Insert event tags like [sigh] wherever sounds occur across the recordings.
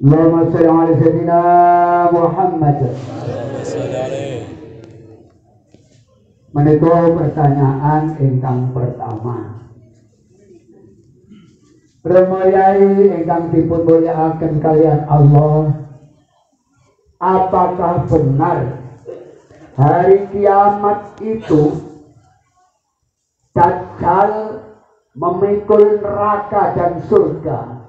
Allahumma salli ala sayyidina Muhammad. Menika pertanyaan ingkang pertama. Remayai ingkang dipun mulyakaken kalian Allah. Apakah benar hari kiamat itu Dajjal memikul neraka dan surga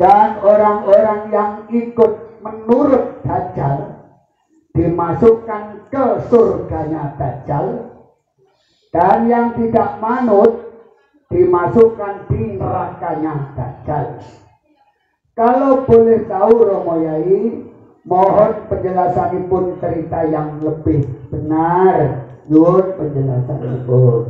dan orang-orang yang ikut menurut Dajjal dimasukkan ke surganya Dajjal dan yang tidak manut dimasukkan di nerakanya Dajjal. Kalau boleh tahu Romo Yai, mohon penjelasan pun cerita yang lebih benar. Nyuwun penjelasan pun.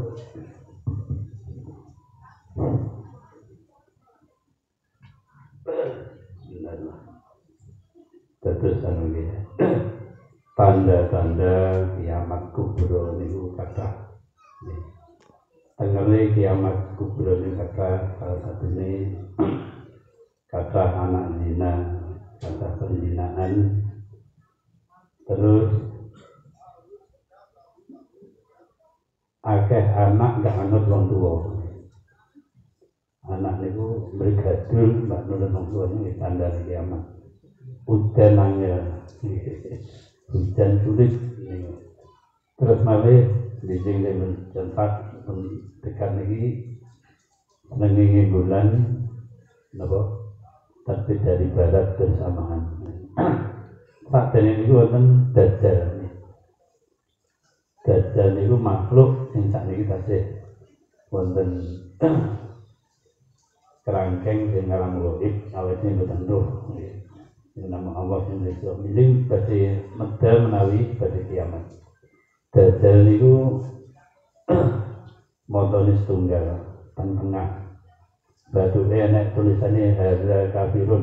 Terus anu [clears throat] tanda-tanda kiamat kubro niku kata. Tanggalnya kiamat kubro niku kata salah satu ini [clears throat] kata anak zina kata penzinaan. Terus akeh anak gak anut wong tua anak niku bergadul mbak nurut wong ini tanda kiamat hujan angel hujan sulit. Terus malih di sini tempat dekat lagi mengingi bulan napa? Tapi dari barat bersamaan Pak dan ini wonten dajjal. Dajjal itu makhluk yang saat ini tasih wonten kerangkeng di alam goib awetnya roh nama Allah yang besok ini pada medal menawi pada kiamat. Dajjal itu [clears throat] motonis tunggal teng tengah batu enak tulisannya hadza kafirun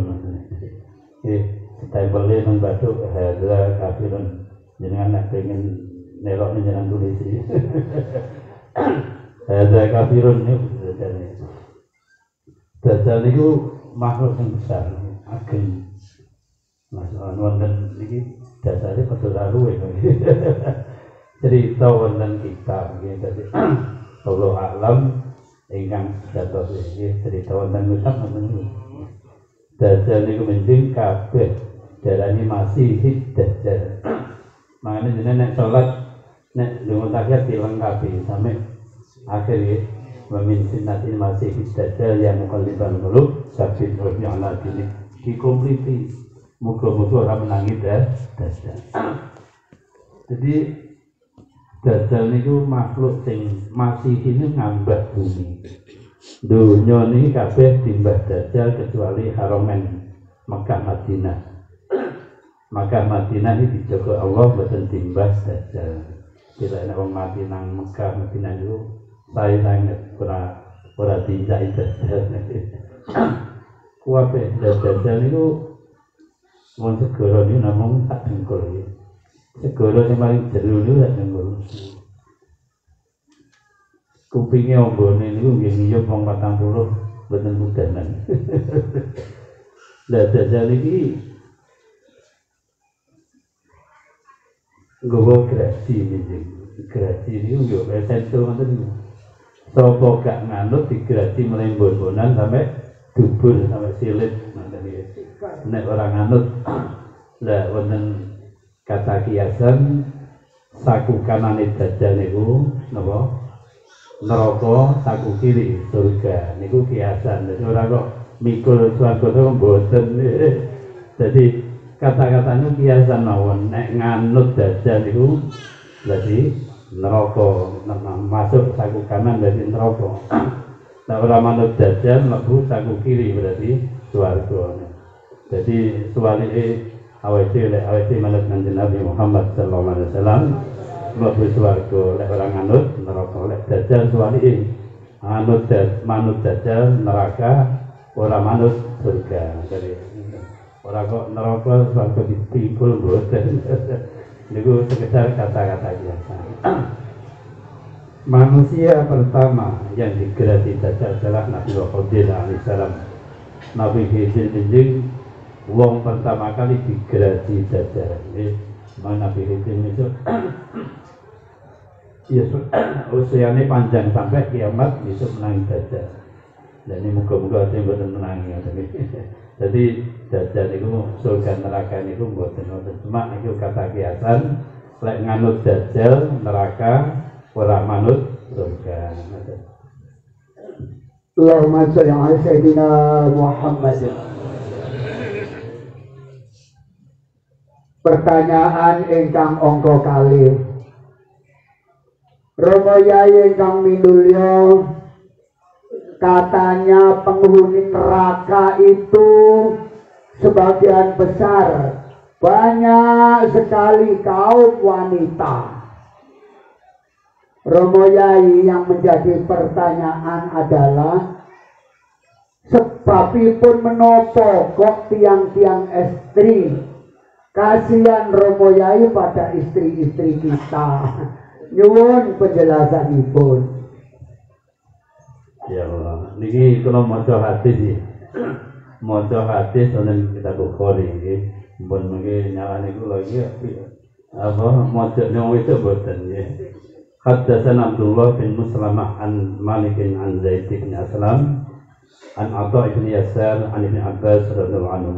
ini ditempelnya nang batu hadza kafirun. Jangan nak pengen nelok ini jangan [clears throat] tulis hadza kafirun ini dajjal dajjal itu makhluk yang besar ageng Masalah wonten iki dasare padha lalu ya. [laughs] Cerita wonten kita nggih. Dadi [clears throat] Allah alam ingkang dados iki cerita wonten kitab wonten Dajjal niku mending kabeh darani masih dajjal. [clears throat] Makanya jenengan nek salat nek lunga tahiyat dilengkapi sampai akhir ya Wamin sinnatin masih dajjal yang mukallibal qulub sabit rohnya ala dini. Dikompliti Moga-moga orang menangi dajjal. Jadi dajjal itu makhluk sing masih ini ngambah bumi. Dunia ini kabeh timbah dajjal kecuali haromen Mekah Madinah. Mekah Madinah ini dijaga Allah buatan timbah dajjal. Tidak ada orang mati nang Mekah Madinah itu saya sangat ora ora dijai dajjal. [laughs] Kuwabe dajjal itu Wong segara ini namung tak dengkul ya. Segara yang paling jero ini tak dengkul. Kupingnya ombone ini nggih ngiyup wong 40 mboten mudanan. [laughs] Lah dajal iki nggawa grasi iki. Grasi ini yo esensial ngoten niku. Sapa gak nganut digrasi melembon-bonan sampai dubur sampai silit ngoten iki. Nek orang nganut lah wonten kata kiasan saku kanane dajjal niku napa? Neraka saku kiri surga niku kiasan. Dadi ora kok mikul swarga to mboten. [laughs] Jadi kata-katanya kiasan mawon. Nek nganut dajjal niku berarti neraka. Masuk saku kanan dari neraka. Nah, orang manut dajjal mlebu saku kiri berarti swarga. Jadi suwali awet lek awet manut kanjeng Nabi Muhammad sallallahu alaihi wasallam mlebu swarga lek orang anut neraka lek dajjal suwali anut dan manut dajjal neraka ora manut surga. Jadi ora kok neraka swarga ditimbul mboten. [laughs] Niku sekedar kata-kata biasa. Manusia pertama yang digerati dajjal adalah Nabi Muhammad alaihi salam Nabi Khidir ini wong pertama kali digraji jajaran ini mana Khidir itu? Ya [clears throat] usianya panjang sampai kiamat bisa menangi dajjal dan ini muka-muka ada yang menangi [laughs] jadi dajjal itu surga neraka itu buatan cuma itu kata kiasan lek nganut dajjal neraka ora manut surga. Allahumma salli ala sayyidina Muhammad Pertanyaan ingkang angka kali Romo Yai ingkang katanya penghuni neraka itu sebagian besar banyak sekali kaum wanita. Romo Yai yang menjadi pertanyaan adalah sebabipun menopo kok tiang-tiang istri kasihan Romo Yai pada istri-istri kita. Nyuwun penjelasan ibu ya Allah niki kalau hadis sih mau hadis soalnya kita bukhari pun mungkin nyala niku lagi apa maca nyawa itu boten ya Haddatsana Abdullah bin Muslamah an Malik an Zaid bin Aslam an Atha bin Yasar an Ibn Abbas radhiyallahu anhu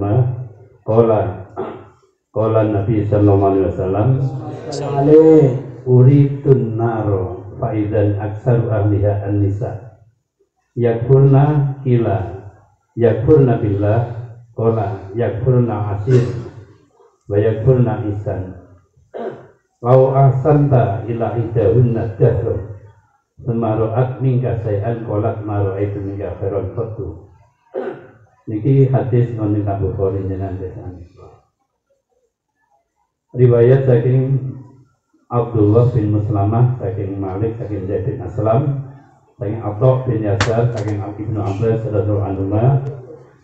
qala qala Nabi sallallahu alaihi wasallam uritun naro faidan aksaru ahliha an-nisa. Yakfurna kila yakfurna billah qala yakfurna asir wa yakfurna isan lau ahsanta ila idahunna dahru semaru'at minka sayan kolak maru'aitu minka khairan khatu niki hadis Abu Bukhari jenengan desan riwayat saking Abdullah bin Muslamah saking Malik saking Zaid bin Aslam saking Abdullah bin Yasar saking Ibnu Abbas radhiyallahu anhu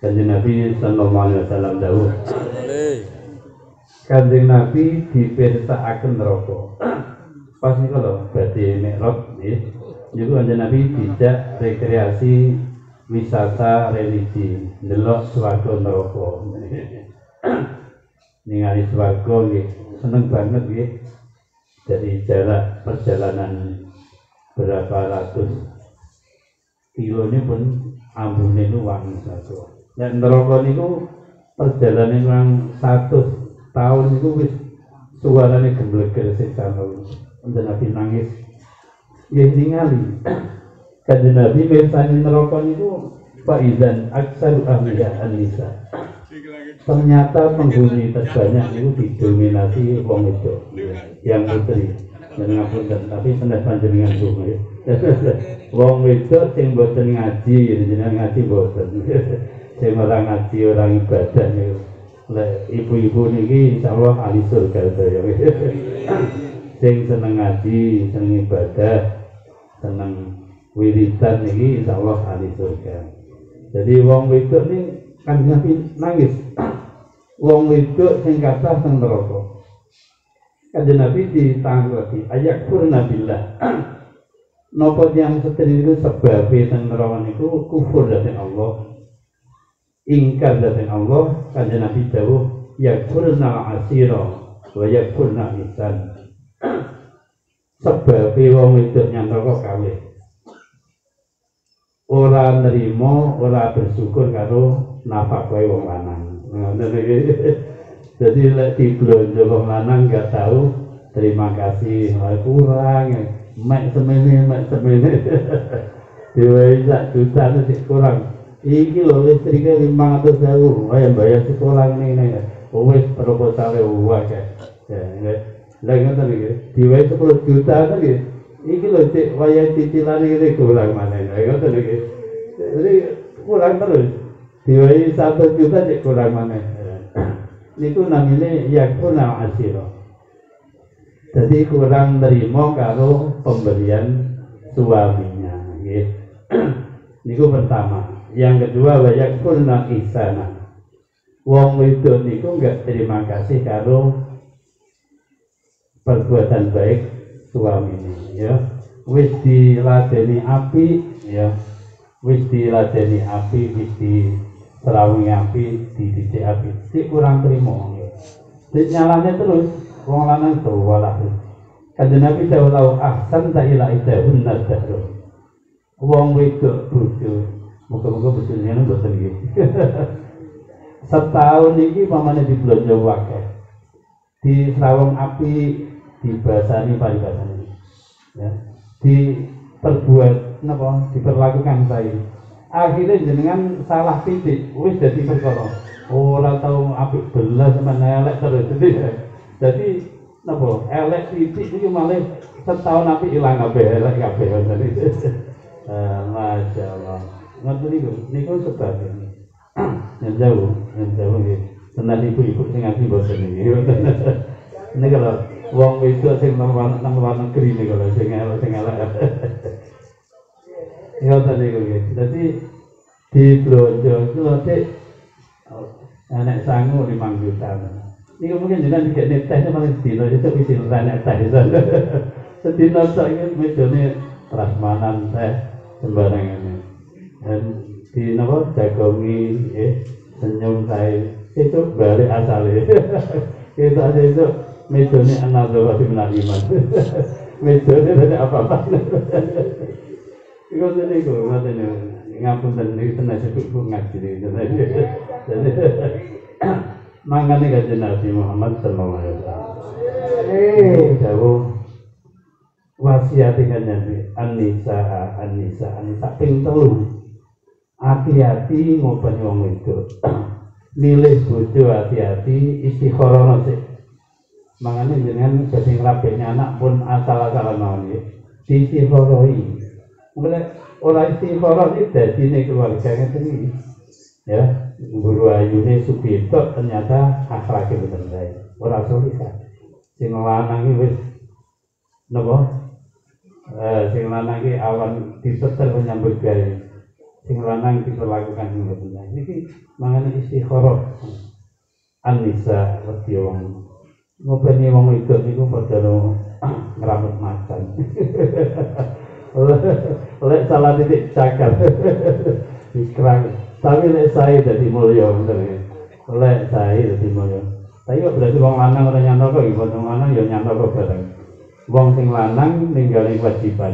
kanjeng Nabi sallallahu alaihi wasallam dawuh Kanjeng Nabi dipirsakaken neraka. Pas niku lho badhe mikrot nggih. Niku kanjeng Nabi dijak rekreasi wisata religi, ndelok swarga neraka. Ningali swarga nggih, seneng banget nggih. Dari jarak perjalanan berapa ratus kilo ini pun ambune itu wangi satu. Dan neraka niku perjalanan yang satu tahun itu wis suarane gembleger sama Kanjeng Nabi nangis. Ya ningali. Kanjeng Nabi mirsani neraka niku faizan aksaru ahliya an-nisa ternyata penghuni terbanyak itu didominasi wong itu yang putri dan ngapunten tapi sendah panjenengan bunga [laughs] wong itu sing boten ngaji jenengan ngaji boten [laughs] sing orang ngaji orang ibadah niku ibu-ibu niki insyaallah ahli surga ya. [laughs] Sing seneng ngaji, seneng ibadah, seneng wiridan niki insyaallah ahli surga. Jadi wong wedok ini kan Nabi nangis. Wong wedok sing kathah teng neraka. Kanjeng Nabi ditanggapi ayat purna billah. [clears throat] Napa yang itu sebab teng neraka niku kufur dhateng Allah ingkar dari Allah kanjeng Nabi dawuh yakulna asira wa yakulna isan [clears throat] sebab wong wedok nyantaka kawin ora nerima ora bersyukur karo nafkahe wong lanang. [laughs] Jadi lek diblonjo wong lanang gak tahu terima kasih. Kurang. Mek semene mek semene. [laughs] Diwehi sak juta kurang. Iki lho listriknya lima ratus ribu yang bayar sekolah ini oh, wis proposalnya wah kayak ya. Lagi nggak nih diwai sepuluh juta kan gitu iki lho cek waya cicilan ini kurang mana ya tahu nih jadi kurang terus diwai satu juta cek kurang mana? Itu namanya yakuna asiro jadi kurang terima kalau pemberian suaminya gitu [clears throat] niku pertama. Yang kedua banyak kurna isana wong itu niku enggak terima kasih kalau perbuatan baik suami ini ya. Wis diladeni api ya. Wis diladeni api wis serawung api di titik api. Si kurang terima ya. Dik nyalanya terus wong lanang tuh walah kanjeng Nabi tahu tahu ahsan tak ila idahun nadahro wong wedok bojo. Muka-muka bojone ini boten nggih. [laughs] Setahun ini pamane di belanja wakil di serawung api dibasani paribasani ya. Diperbuat napa? Diperlakukan saya akhirnya jenengan salah titik. Wis jadi perkara. Ora tau apik belas sama elek terus jadi jadi napa? Elek titik iki malah setahun apik ilang kabeh elek kabeh jadi eh, Masya Allah ngoten niku niku sebab ini. [clears throat] Yang jauh yang jauh nggih tenan ibu-ibu sing ngaji ini kalau wong itu sing nang luar negeri nih kalau sing elek sing elek [laughs] Tadi gue, jadi di blonjo itu nanti anak sangu lima juta. Ini mungkin juga tiga nih teh paling sedino itu bisa anak teh itu. Sedino tak ini medianya prasmanan teh sembarangan ini. Dan di nopo jagongi, eh senyum saya itu balik asalnya. [laughs] itu aja itu dua di iman. Medianya ada apa-apa. [laughs] Iku tadi iku ngoten yo. Ngampun ten iki tenan sebut ngaji [coughs] mangane kanjeng Nabi Muhammad sallallahu alaihi wasallam. Eh, dawuh wasiat Nabi An-Nisa An-Nisa An-Nisa ping telu. Hati-hati ngopeni wong wedok. [coughs] Milih bojo hati-hati istikharah sik. Mangane jenengan dadi anak pun asal-asalan mawon nggih. Distikharoi mulai orang istiqoroh itu dari ini keluarganya sendiri. Ya guru ayune Subito ternyata akhlaknya bener baik orang solihah sing lanang iki wis napa? Eh sing lanang iki awan disetel menyambut gawe. Sing lanang diperlakukan sing bener baik iki mangane istikharah Anissa wedi wong. Ngopeni wong itu niku padha ngeramut macan [laughs] lek salah titik cakar dikerang tapi lek saya jadi mulia bener lek saya jadi mulia tapi kok berarti wong lanang ora nyanto kok? Ibu wong lanang ya nyanto kok bareng. Wong sing lanang ninggalin kewajiban.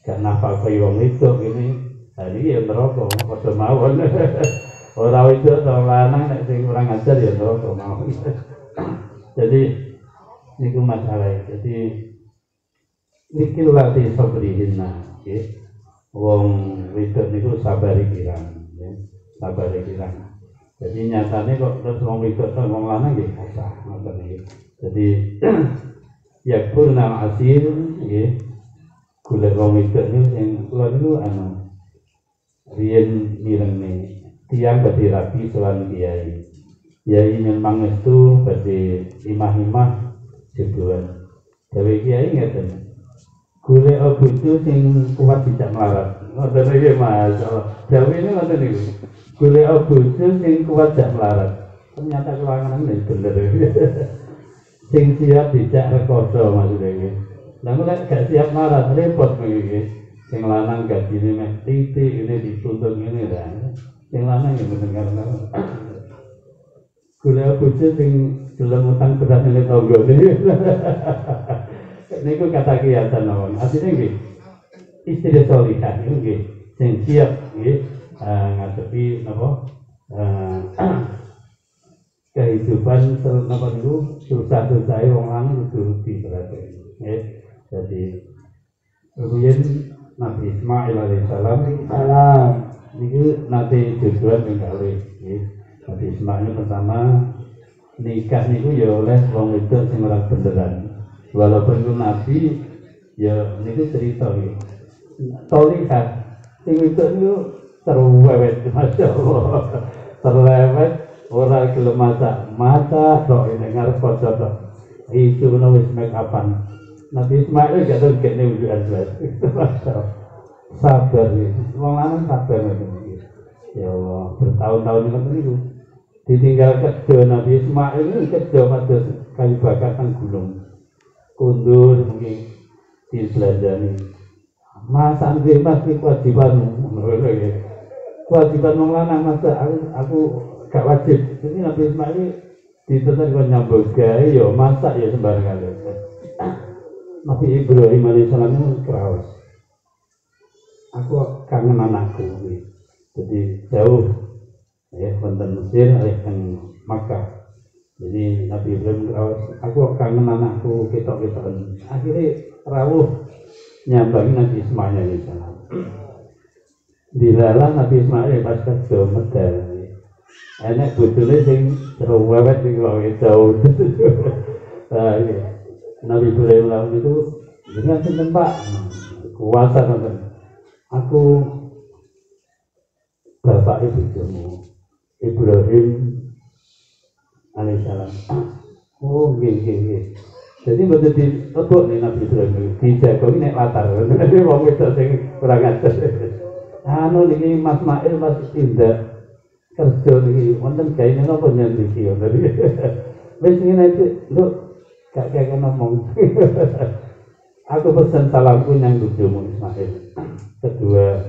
Gak nafal kaya wong itu ini tadi ya neraka padha mawon. [laughs] Ora itu wong lanang nek sing kurang ajar ya neraka mawon. [laughs] Jadi niku masalah. Jadi niki lati sabrihinna nggih. Wong wedok niku sabari kirang ya sabari kirang jadi nyatane kok terus wong wedok kok wong lanang nggih kasah ngoten niki jadi [clears throat] ya purna asil nggih. Kula wong wedok niku sing kula niku anu riyen mireng tiang badhe rapi sowan kiai. Kiai memang itu badhe imah-imah sebulan Dewi kiai ngeten golek bojo sing kuat tidak melarat. Ngoten iki Mas. Dawe ini ngoten niku. Golek bojo sing kuat tidak melarat. Ternyata kelangan ini bener. [laughs] sing siap dijak rekoso maksudnya iki. Lah mulai gak siap melarat repot iki. Sing lanang gajine mek titik ini dituntut ini lah. Sing lanang yang mendengar Golek bojo sing gelem utang beras ning tangga [laughs] niku kata kiyasan mawon. Artinya nggih istri solihah niku nggih sing siap nggih uh, ngadepi napa uh, [clears throat] kehidupan napa niku dosa-dosa wong lanang kudu diperhatikan nggih. Jadi kemudian Nabi Ismail alaihissalam salam niku nanti tujuan yang kali. Nabi Ismail pertama nikah niku ya oleh wong wedok sing ora beneran walaupun itu nabi ya ini cerita ya tolikat sing itu itu terwewet [laughs] masya Allah terlewet orang gelem masak. Mata tok ini ngarep tok. Itu wis make upan Nabi Ismail gak wujudan jelas [laughs] masya Allah sabar ya. Wong lanang sabar ya Allah bertahun-tahun ini itu ditinggal kerja Nabi Ismail ini kerja pada kayu bakar gunung kundur mungkin dibelanjani masa bebas di kewajiban kewajiban wong lanang masa aku aku gak wajib. Jadi Nabi Ismail dituntut kon nyambut gawe ya masak ya sembarang kali. Nabi Ibrahim alaihissalam itu kerawas. Aku kangen anakku. Jadi jauh ya wonten Mesir yang Makkah. Jadi Nabi Ibrahim. Aku kangen anakku ketok-ketokan. Akhirnya rawuh nyambangi Nabi Ismail alaihissalam. Dilalah Nabi Ismail pas kerja medal. Enak bojone sing cerewet sing lawe jauh. [laughs] Nah. Nabi Ibrahim lawan itu dengan Pak kuasa nonton. Aku bapak bojomu Ibrahim alaihissalam. Oh, nggih. Jadi betul di tebuk nih Nabi Ibrahim dijagoki nek latar. [laughs] Jadi wong wedok sing kurang ajar. Anu niki Mas Mail Mas Indah kerja niki wonten gawe napa nyen iki ya. Dadi wis ngene iki lho gak kayak ngomong. [laughs] Aku pesen salamku yang bojomu Ismail. Kedua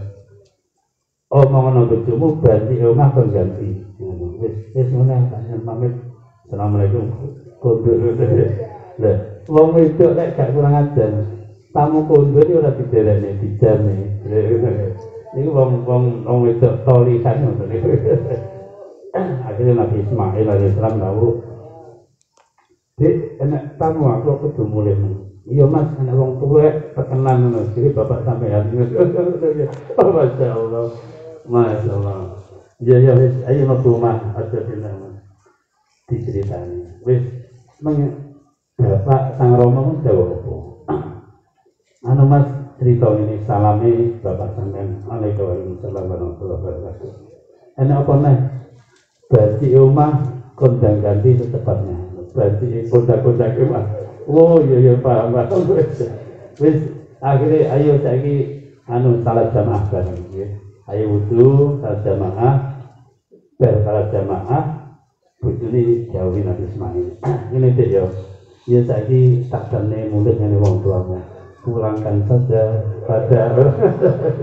omongan bojomu ganti omah pengganti. Wis wis ngono tak. Assalamualaikum. Kondo. Lah, wong wedok nek gak kurang ajar, tamu kondo iki ora diderene, dijane. Ini wong wong wedok tolikan ngoten niku. Akhirnya Nabi Ismail alaihissalam tahu Dik, enak tamu aku kudu mulai Iya mas, anak wong tua terkenal ngono. Jadi bapak sampean. [laughs] Masya Allah. Masya Allah. Ya ya wis, ayo metu mah aja dinama. Diceritani. Wis Bapak Sang Romo pun jawab apa? Anu mas cerita ini salami Bapak sampean Waalaikumsalam warahmatullahi wabarakatuh. Enak apa nih? Bagi omah kondang ganti secepatnya. Bagi kondang-kondang omah. Oh iya iya paham paham. Wis akhirnya ayo saiki anu salat jamaah bareng ya. Ayo wudu salat jamaah ber salat jamaah bojone jauhi Nabi Ismail. [clears throat] Ini dek ya. Ya saiki tak tene mulut ngene wong tuamu. Pulangkan saja pada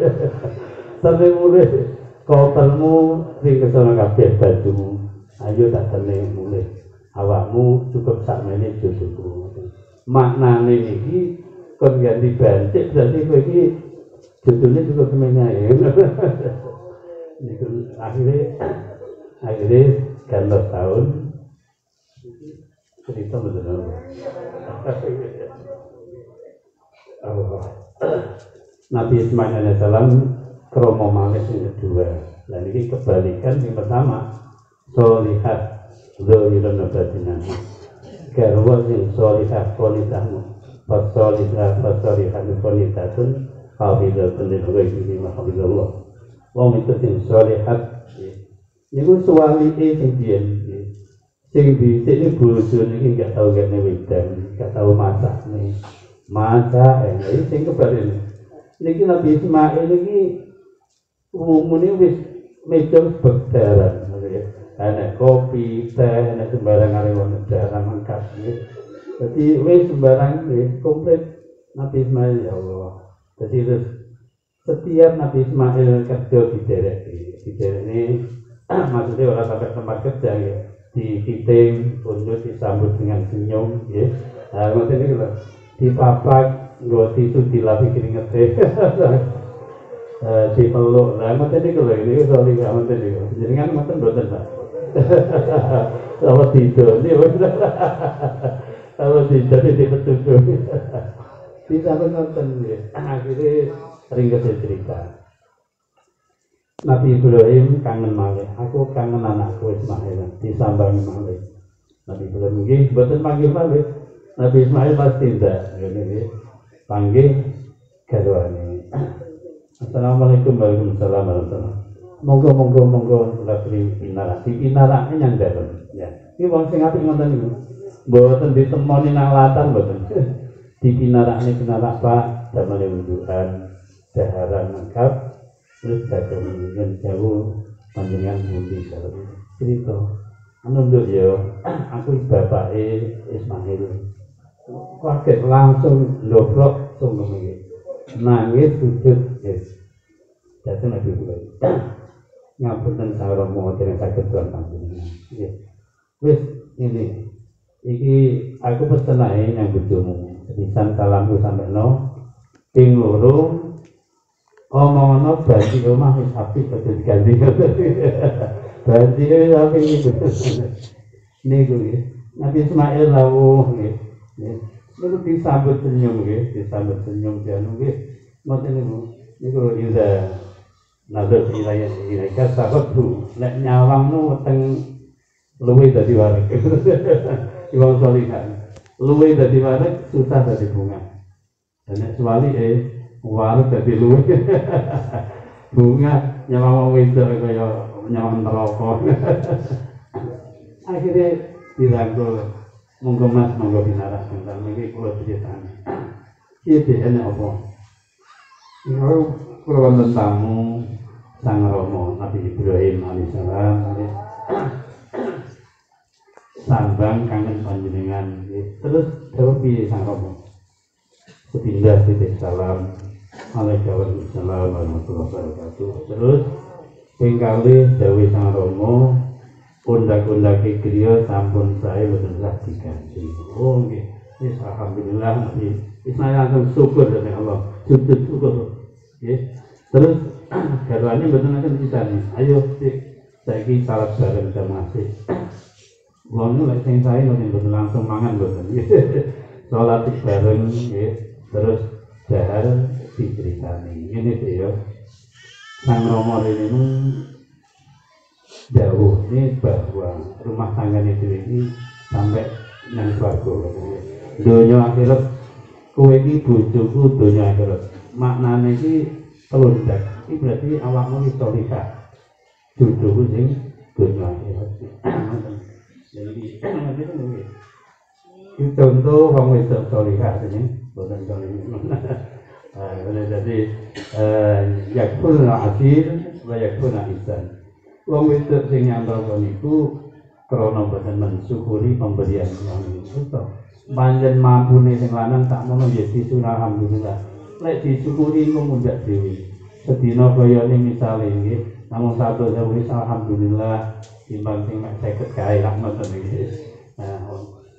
[laughs] sampai murid kotelmu di ke sana kabeh bajumu. Ayo tak tene murid. Awakmu cukup sakmene jodohku. Maknane iki kon ganti bancik berarti kowe iki semenya ya. [laughs] Niku akhirnya [clears throat] akhirnya gantos tahun. Cerita betul Allah. Nabi Ismail alaihissalam kromo malih yang kedua. Dan ini kebalikan yang pertama. Solihat Zohiran nabatinan Garwa yang solihat Kolitahmu Fasolihat Fasolihat Kolitatun Hafizatun dan Ghaibini Mahafizullah Wong itu yang solihat Ini suami ini yang sing di sini bojo niki gak tau gak wedan, gak tau masak nih. Masak ini sing kebaren. Niki Nabi Ismail niki umumnya wis meja berdaran. Ada kopi, teh, ada sembarang ada yang darah lengkap. Jadi wis sembarang komplit Nabi Ismail ya Allah. Jadi terus setiap Nabi Ismail kerja di daerah di daerah ini maksudnya orang sampai tempat kerja ya. Di kiting untuk disambut dengan senyum ya. Nah niku lho dipapak nggo tisu dilapi keringet [laughs] eh dipeluk lah ngoten niku lho ini soli gak ngoten niku jenengan ngoten mboten Pak. [laughs] Kalau tidur. Ini kalau [laughs] tidur ini petunjuk. Bisa nonton ya. Akhirnya ringkas cerita Nabi Ibrahim kangen malih, aku kangen anakku Ismail disambangi malih. Nabi Ibrahim nggih mboten panggil malih. Nabi Ismail pasti ndak ngene nggih. Panggil garwane. [clears throat] Assalamualaikum warahmatullahi wabarakatuh. Monggo monggo monggo kula beri pinarak. Di pinarake nyang dalem. Ya. Iki wong sing apik ngoten niku. Mboten ditemoni nang latar mboten. [laughs] Di pinarakne pinarak Pak damel wudukan daharan lengkap terus kagak mengingat jauh panjangan budi kalau cerita. Menurut [clears throat] ya aku bapak Ismail. Kaget langsung lobrok sungguh ini nangis sujud yes. Jatuh nabi Ibrahim ngapunten Sang Rama dereng saged tuan panjenengan. Nggih. Wis ini iki aku pesen ae yang bojomu. Sepisan salamku sampe no. Ping loro omongono banci omah wis apik aja diganti. [laughs] Banci wis apik iki. Niku nggih. Nabi Ismail lawuh nggih. Nggih. Niku disambut senyum nggih, disambut senyum janu nggih. Ngoten niku. Niku yuda nazar ilaya ilaika sakatu nek nyawangmu weteng luwe dadi wareg. [laughs] Wong solihan. Luwe dadi wareg susah dadi bunga. Dan nek eh wareg dadi luwe. [laughs] bunga nyawang wong wedok kaya nyawang neraka. [laughs] Akhirnya dirangkul monggo mas monggo binaras tentang ini kula ceritani. Iya deh enak apa? Kalau kula wonten tamu Sang Rama Nabi Ibrahim alaihissalam [coughs] sambang kangen panjenengan terus dawuh piye Sang Rama Sepindah titik salam Waalaikumsalam warahmatullahi wabarakatuh terus ping kalih dawuh Sang Rama undak-undake griya sampun sae boten sah diganti. Oh nggih. Wis alhamdulillah nggih. Wis langsung syukur dari Allah. Sujud syukur. Nggih. Terus [clears throat] garwane boten akan disani. Ayo Dik, saiki salat bareng masih. [clears throat] Wong lek sing sae boten boten langsung mangan boten. [laughs] Salat bareng nggih. Terus dahar diceritani. Ini sih ya. Sang ini jauh. Ini bahwa rumah tangga itu ini sampai nang swarga dunia akhirat kowe iki bojoku dunia akhirat. Maknane iki telundak iki berarti awakmu iki solihah jodohku sing dunia akhirat. Jadi itu contoh wong wedok solihah ini. Boten solihah jadi yakful asir wa yakful ihsan. Wong wedok sing nyantol niku krana boten mensyukuri pemberian yang itu panjen mampune sing lanang tak mono ya disun alhamdulillah. Lek disyukuri engko mundak dhewe. Sedina kaya ning misale nggih namun satu sewu alhamdulillah timbang sing mek 50 kae lak ngoten iki nah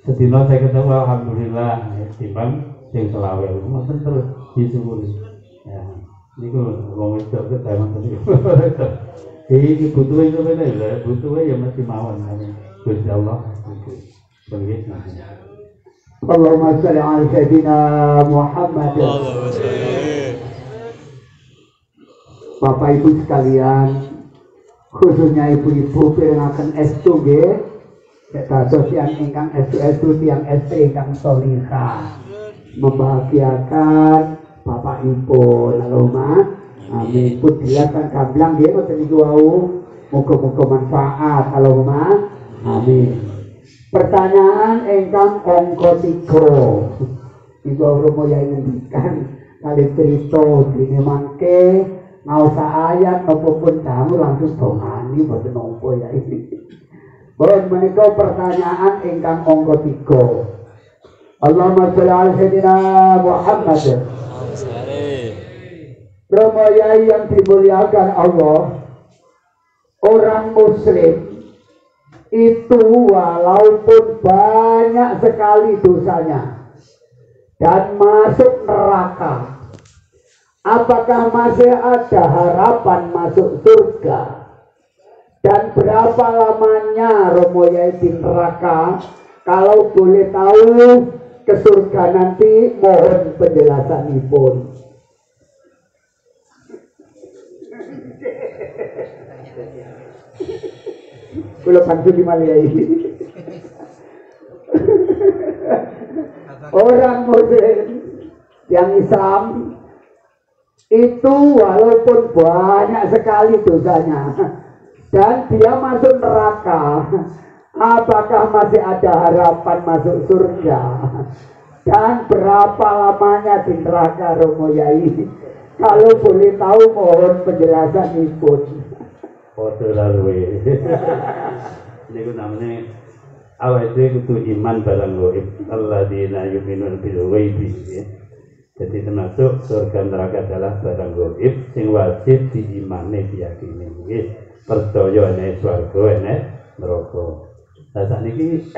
sedina saya ketemu alhamdulillah timbang sing selawe ngoten terus disyukuri ya niku wong wedok ketawa tadi [laughs] Iki butuh itu bener lah, butuh ya masih mawon kami. Gusti Allah. Begitu. Allahumma salli ala sayyidina Muhammad. Bapak Ibu sekalian, khususnya ibu-ibu pirengaken estu nggih. Dados yang ingkang estu-estu tiang estu ingkang solihah. Membahagiakan Bapak Ibu Laloma. Amin. Pun dilakukan gamblang dia ngoten niku wau. Muga-muga manfaat Allahumma. Amin. Pertanyaan ingkang angka 3. Iku Romo yang ngendikan kali cerita dene mangke ngausa ayat maupun tamu langsung dongani boten nampa ya ini. [laughs] Bon menika pertanyaan ingkang angka 3. Allahumma sholli ala sayyidina Muhammad. Romo Yai yang dimuliakan Allah, orang Muslim itu walaupun banyak sekali dosanya dan masuk neraka, apakah masih ada harapan masuk surga? Dan berapa lamanya Romo Yai di neraka? Kalau boleh tahu ke surga nanti mohon penjelasan pun. Kulo pantu di Malaya ini. Orang Muslim yang Islam itu walaupun banyak sekali dosanya dan dia masuk neraka, apakah masih ada harapan masuk surga? Dan berapa lamanya di neraka Romo Yai? Kalau boleh tahu mohon penjelasan ibu. Foto lalu [laughs] Ini ku namanya awal itu kudu iman barang goib. Allah dina yuminun bil waibi. Jadi termasuk surga neraka adalah barang goib sing wajib diimani diyakini. percaya nek swarga enek neraka. Lah sakniki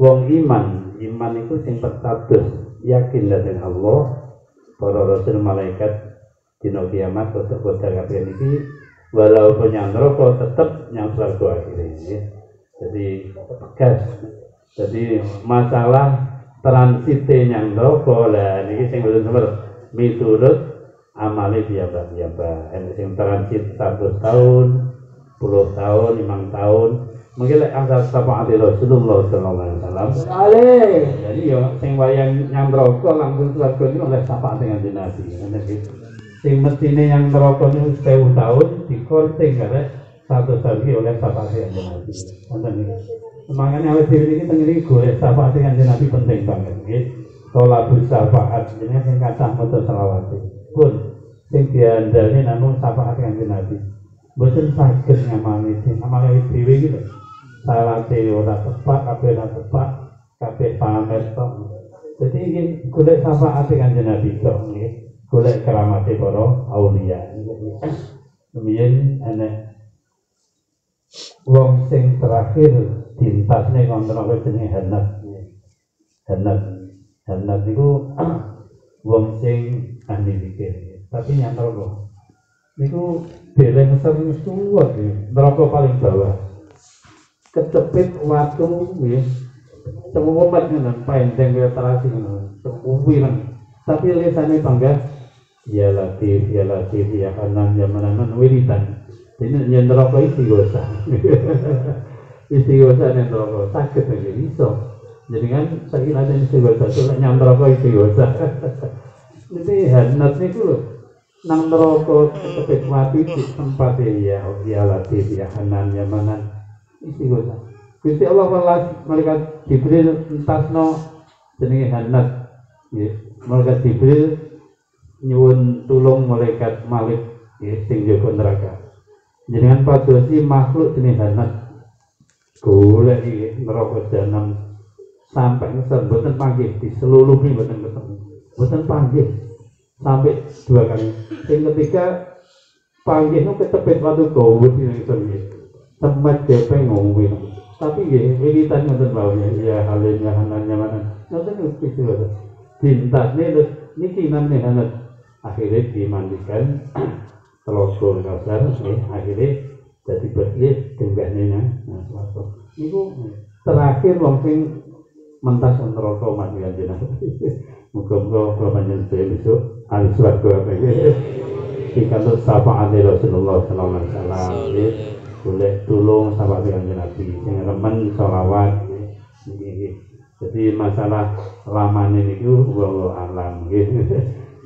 wong iman, iman iku sing pertatus yakin dhateng Allah, para rasul malaikat dina kiamat kota-kota kabeh niki walaupun yang neraka tetep yang swarga akhirnya. Jadi tegas. Jadi masalah transite yang neraka lah niki sing boten semer miturut amale piyambak-piyambak. Sing transit 100 tahun, 10 tahun, 5 tahun, mungkin lek angka syafaat Rasulullah sallallahu alaihi wasallam. Ale. Jadi yo sing wayang yang neraka langsung swarga niku oleh syafaat dengan Nabi. Ngoten iki. Sing mestine yang neraka niku 1000 tahun dikorting kare satu lagi oleh syafaat dengan Nabi. Ngoten iki. Makanya awet dhewe iki teng iki golek syafaat dengan Nabi penting banget nggih. Tolabus syafaat jenenge sing kathah maca selawat. Pun sing diandalne namung syafaat dengan Nabi. Boten saged ngamali sing amale dhewe iki lho. Salate ora tepat, kabeh ora tepat, kabeh pamer tok. Jadi ini golek syafaat kanjeng Nabi tok nggih. Golek keramate para aulia. Kemudian ana wong sing terakhir dintasne wonten apa jenenge Hanat. Hanat. Hanat niku wong sing ahli zikir. Tapi nyantol. Niku dereng sering suwet neraka paling bawah kecepit ya semua umat ngono pendeng kaya terasi ngono. Kan tapi lesane bangga ya latif ya latif ya kanan ya mananan wiridan. Ini yang neraka istighosah istighosah yang neraka. Sakit aja iso. Jadi kan saya ada istighosah itu yang neraka istighosah jadi [laughs] hanat itu loh nang neraka kecepit mati di tempat ya ya latif ya kanan ya manan istighosah. Gusti Allah welas malaikat Jibril entasno jenenge Hanat. Nggih, malaikat Jibril nyuwun tulung malaikat Malik nggih sing jaga neraka. Jenengan padosi makhluk jenenge Hanat. Golek iki neraka jahanam sampai panggih di seluruh ini mboten ketemu. Mboten panggih sampai dua kali. Yang ketiga panggih itu ketepit waktu gawut ini nggih tempat DP ngomongin tapi ya wiritan ngoten bawahnya ya halin ya hanan mana. Wis itu cinta nih terus niki namanya hanat akhirnya dimandikan [clears throat] telosur kasar akhirnya jadi bersih tenggaknya nah suatu itu terakhir wong sing mentas neraka mati kanjeng [laughs] Muga-muga kula panjenengan besok ahli swarga apa iki. Ikanut syafaat Rasulullah sallallahu alaihi wasallam boleh tulung sahabat dengan Nabi yang remen sholawat. Jadi masalah lamane niku walau alam gitu.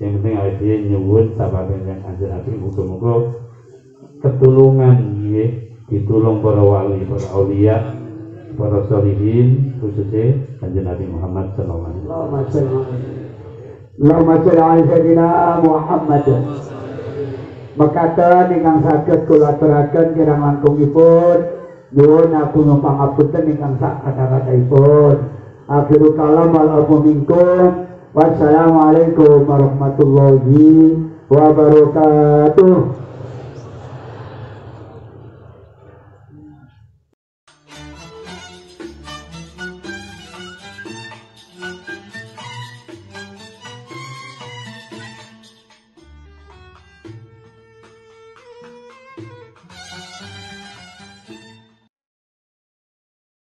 Yang penting dia nyuwun sahabat dengan kanjeng Nabi muga-muga ketulungan nggih ditulung para wali para aulia para solihin khususnya kanjeng Nabi Muhammad sallallahu alaihi wasallam. Allahumma sholli ala Muhammad Makata ingkang saged kula aturaken kirang langkungipun nyuwun aku numpang ngapunten ingkang sak kata-kataipun. Akhirul kalam wal minkum. Wassalamualaikum warahmatullahi wabarakatuh.